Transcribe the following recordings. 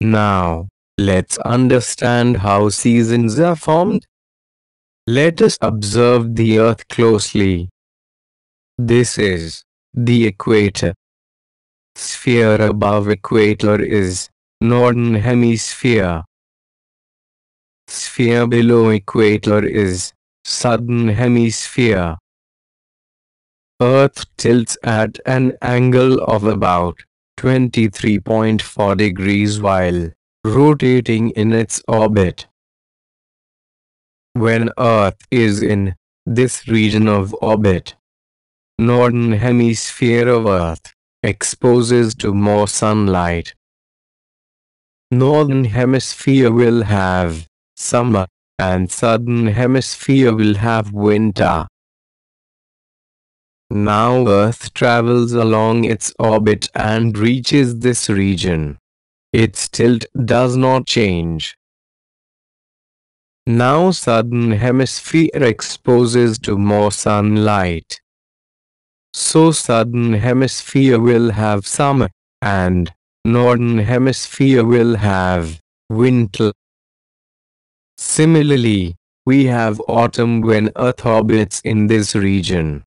Now, let's understand how seasons are formed. Let us observe the earth closely. This is the equator. Sphere above equator is northern hemisphere. Sphere below equator is southern hemisphere. Earth tilts at an angle of about 23.4 degrees while rotating in its orbit. When Earth is in this region of orbit, northern hemisphere of Earth exposes to more sunlight. Northern hemisphere will have summer and southern hemisphere will have winter. Now Earth travels along its orbit and reaches this region. Its tilt does not change. Now southern hemisphere exposes to more sunlight. So southern hemisphere will have summer and northern hemisphere will have winter. Similarly, we have autumn when Earth orbits in this region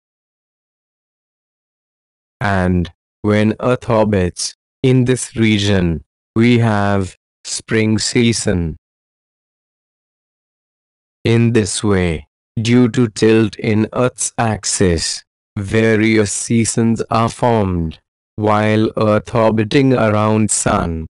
and when Earth orbits in this region, we have spring season. In this way, due to tilt in Earth's axis, various seasons are formed, while Earth orbiting around Sun.